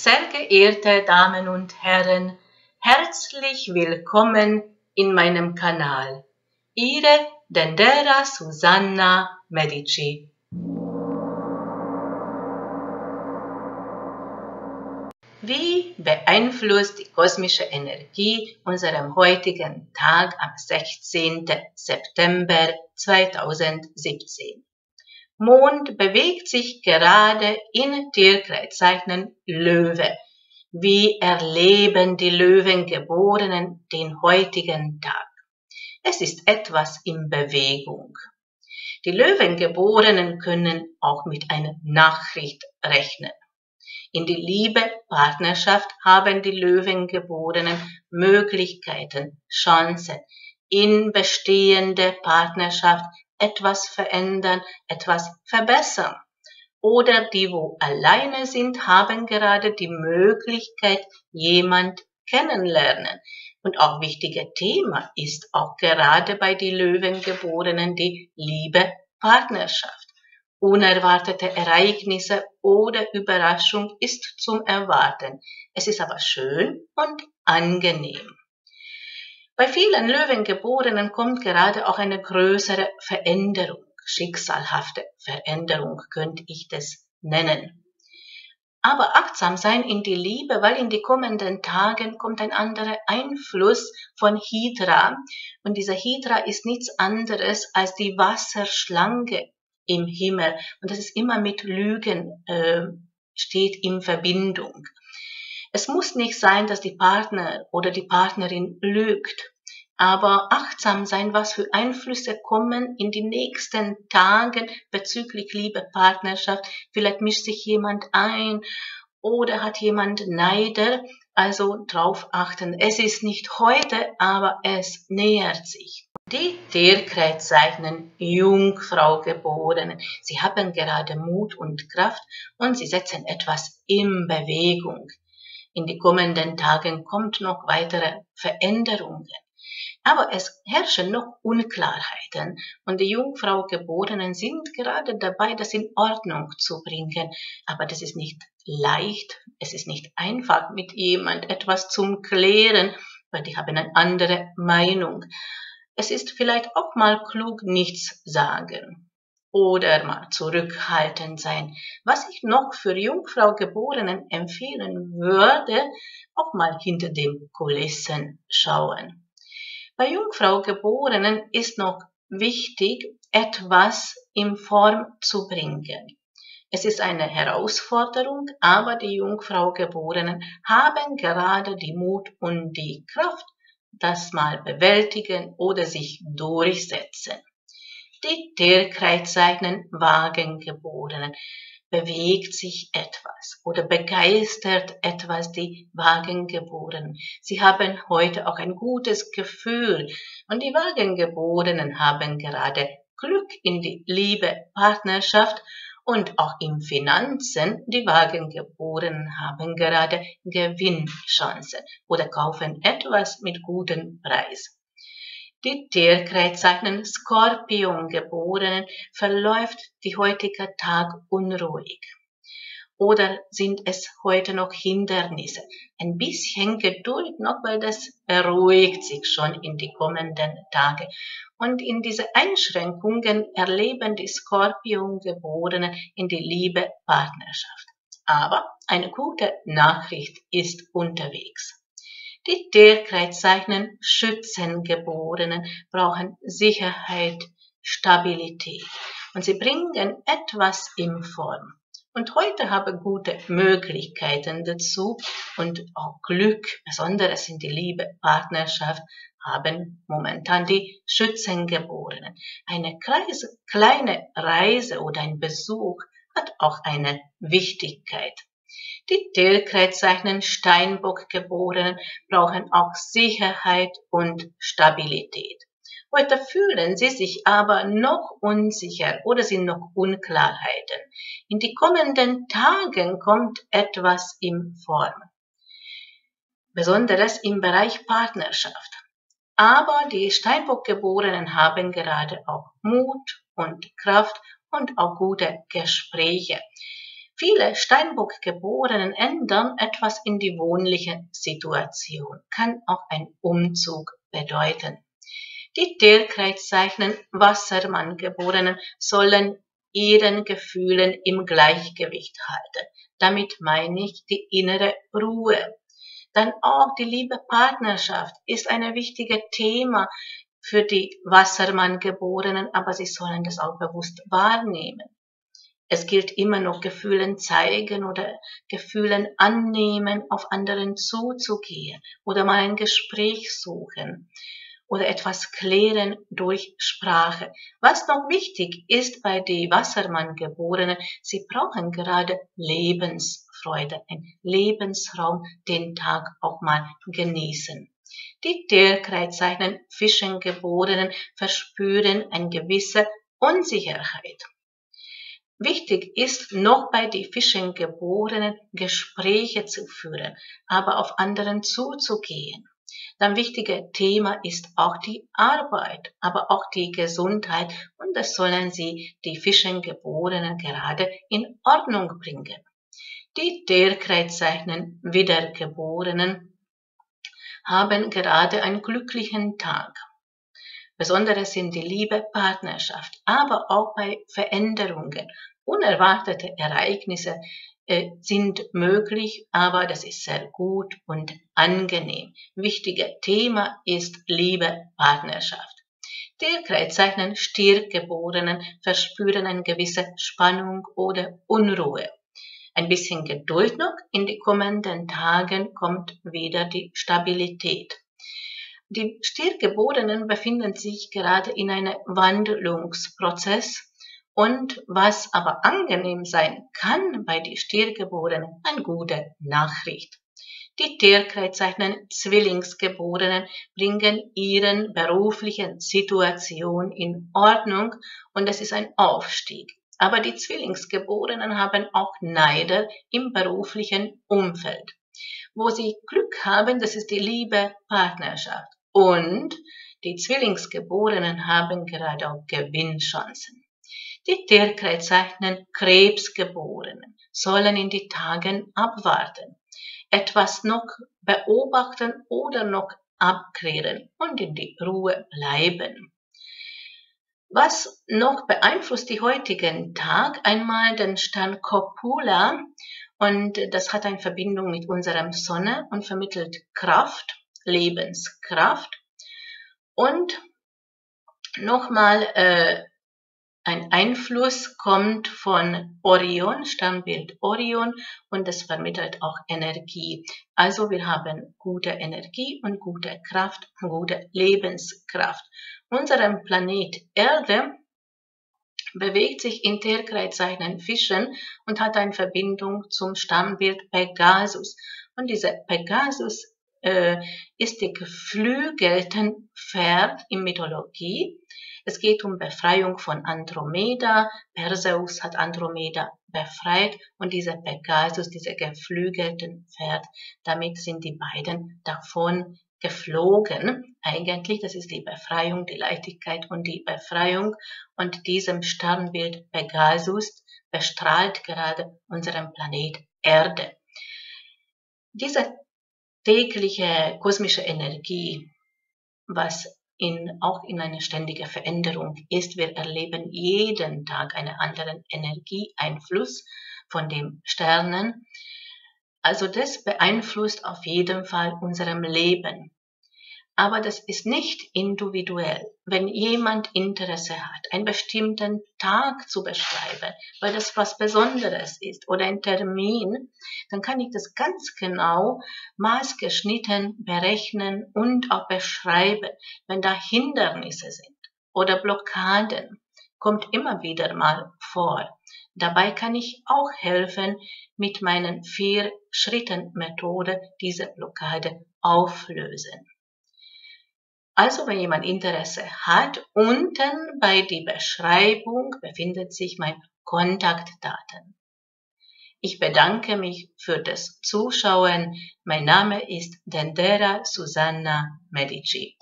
Sehr geehrte Damen und Herren, herzlich willkommen in meinem Kanal. Ihre Dendera Susanna Medici. Wie beeinflusst die kosmische Energie unseren heutigen Tag am 16. September 2017? Mond bewegt sich gerade in Tierkreiszeichen Löwe. Wie erleben die Löwengeborenen den heutigen Tag? Es ist etwas in Bewegung. Die Löwengeborenen können auch mit einer Nachricht rechnen. In die Liebe, Partnerschaft haben die Löwengeborenen Möglichkeiten, Chancen, in bestehende Partnerschaft etwas verändern, etwas verbessern. Oder die, wo alleine sind, haben gerade die Möglichkeit, jemand kennenlernen. Und auch wichtiges Thema ist auch gerade bei die Löwengeborenen die Liebe, Partnerschaft. Unerwartete Ereignisse oder Überraschung ist zum Erwarten. Es ist aber schön und angenehm. Bei vielen Löwengeborenen kommt gerade auch eine größere Veränderung, schicksalhafte Veränderung könnte ich das nennen. Aber achtsam sein in die Liebe, weil in die kommenden Tagen kommt ein anderer Einfluss von Hydra. Und dieser Hydra ist nichts anderes als die Wasserschlange im Himmel. Und das ist immer mit Lügen äh, steht in Verbindung. Es muss nicht sein, dass die Partner oder die Partnerin lügt, aber achtsam sein, was für Einflüsse kommen in die nächsten Tagen bezüglich Liebe, Partnerschaft. Vielleicht mischt sich jemand ein oder hat jemand Neider. Also drauf achten. Es ist nicht heute, aber es nähert sich. Die Tierkreiszeichen Jungfrau geborenen. Sie haben gerade Mut und Kraft und sie setzen etwas in Bewegung. In die kommenden Tagen kommt noch weitere Veränderungen. Aber es herrschen noch Unklarheiten und die Jungfrau Geborenen sind gerade dabei, das in Ordnung zu bringen. Aber das ist nicht leicht, es ist nicht einfach, mit jemand etwas zum Klären, weil die haben eine andere Meinung. Es ist vielleicht auch mal klug, nichts sagen oder mal zurückhaltend sein. Was ich noch für Jungfrau Geborenen empfehlen würde, auch mal hinter den Kulissen schauen. Bei Jungfrau Geborenen ist noch wichtig, etwas in Form zu bringen. Es ist eine Herausforderung, aber die Jungfrau Geborenen haben gerade die Mut und die Kraft, das mal bewältigen oder sich durchsetzen die Tierkreiszeichen Wagengeborenen bewegt sich etwas oder begeistert etwas die Wagengeborenen. Sie haben heute auch ein gutes Gefühl und die Wagengeborenen haben gerade Glück in die Liebe, Partnerschaft und auch im Finanzen. Die Wagengeborenen haben gerade Gewinnchancen oder kaufen etwas mit gutem Preis. Die Tierkreiszeichen Skorpion geborenen verläuft die heutige Tag unruhig. Oder sind es heute noch Hindernisse? Ein bisschen Geduld noch, weil das beruhigt sich schon in die kommenden Tage. Und in diese Einschränkungen erleben die Skorpion-Geborenen in die Liebe Partnerschaft. Aber eine gute Nachricht ist unterwegs. Die Tierkreiszeichen Schützengeborenen brauchen Sicherheit, Stabilität und sie bringen etwas in Form. Und heute habe gute Möglichkeiten dazu und auch Glück, besonders in die Liebe, Partnerschaft, haben momentan die Schützengeborenen. Eine kleine Reise oder ein Besuch hat auch eine Wichtigkeit. Die Tierkreiszeichen Steinbock geborenen brauchen auch Sicherheit und Stabilität. Heute fühlen sie sich aber noch unsicher oder sind noch Unklarheiten. In die kommenden Tagen kommt etwas in Form. Besonders im Bereich Partnerschaft. Aber die Steinbock-Geborenen haben gerade auch Mut und Kraft und auch gute Gespräche. Viele Steinbock-Geborenen ändern etwas in die wohnliche Situation, kann auch ein Umzug bedeuten. Die Tierkreiszeichen Wassermann-Geborenen sollen ihren Gefühlen im Gleichgewicht halten. Damit meine ich die innere Ruhe. Dann auch die liebe Partnerschaft ist ein wichtiges Thema für die Wassermann-Geborenen, aber sie sollen das auch bewusst wahrnehmen. Es gilt immer noch Gefühlen zeigen oder Gefühlen annehmen, auf anderen zuzugehen oder mal ein Gespräch suchen oder etwas klären durch Sprache. Was noch wichtig ist bei den Wassermann-Geborenen, sie brauchen gerade Lebensfreude, ein Lebensraum, den Tag auch mal genießen. Die Tierkreiszeichen Fischengeborenen verspüren eine gewisse Unsicherheit. Wichtig ist noch bei den Fischengeborenen Gespräche zu führen, aber auf anderen zuzugehen. Dann wichtige Thema ist auch die Arbeit, aber auch die Gesundheit und das sollen sie die Fischengeborenen gerade in Ordnung bringen. Die Tierkreiszeichen Wiedergeborenen haben gerade einen glücklichen Tag. Besonders in die Liebe, Partnerschaft, aber auch bei Veränderungen. Unerwartete Ereignisse äh, sind möglich, aber das ist sehr gut und angenehm. Wichtiges Thema ist Liebe, Partnerschaft. Tierkreiszeichen Stiergeborenen verspüren eine gewisse Spannung oder Unruhe. Ein bisschen Geduld noch, in die kommenden Tagen kommt wieder die Stabilität. Die Stiergeborenen befinden sich gerade in einem Wandlungsprozess und was aber angenehm sein kann bei den Stiergeborenen, eine gute Nachricht. Die Tierkreiszeichen Zwillingsgeborenen bringen ihren beruflichen Situation in Ordnung und es ist ein Aufstieg. Aber die Zwillingsgeborenen haben auch Neider im beruflichen Umfeld. Wo sie Glück haben, das ist die Liebe Partnerschaft. Und die Zwillingsgeborenen haben gerade auch Gewinnchancen. Die Tierkreiszeichen Krebsgeborenen sollen in die Tagen abwarten, etwas noch beobachten oder noch abklären und in die Ruhe bleiben. Was noch beeinflusst die heutigen Tag? Einmal den Stern Copula und das hat eine Verbindung mit unserem Sonne und vermittelt Kraft, Lebenskraft. Und nochmal äh, ein Einfluss kommt von Orion, Stammbild Orion, und das vermittelt auch Energie. Also wir haben gute Energie und gute Kraft, gute Lebenskraft. Unserem Planet Erde bewegt sich in Tierkreiszeichen Fischen und hat eine Verbindung zum Stammbild Pegasus. Und dieser Pegasus äh, ist die geflügelten Pferd in Mythologie. Es geht um Befreiung von Andromeda. Perseus hat Andromeda befreit und dieser Pegasus, dieser geflügelten Pferd, damit sind die beiden davon geflogen. Eigentlich, das ist die Befreiung, die Leichtigkeit und die Befreiung. Und diesem Sternbild Pegasus bestrahlt gerade unseren Planet Erde. Diese tägliche kosmische Energie, was in, auch in einer ständigen Veränderung ist. Wir erleben jeden Tag einen anderen Energieeinfluss von den Sternen. Also das beeinflusst auf jeden Fall unserem Leben. Aber das ist nicht individuell. Wenn jemand Interesse hat, einen bestimmten Tag zu beschreiben, weil das was Besonderes ist oder ein Termin, dann kann ich das ganz genau maßgeschnitten berechnen und auch beschreiben. Wenn da Hindernisse sind oder Blockaden, kommt immer wieder mal vor. Dabei kann ich auch helfen, mit meinen vier Schritten Methode diese Blockade auflösen. Also wenn jemand Interesse hat, unten bei der Beschreibung befindet sich mein Kontaktdaten. Ich bedanke mich für das Zuschauen. Mein Name ist Dendera Susanna Medici.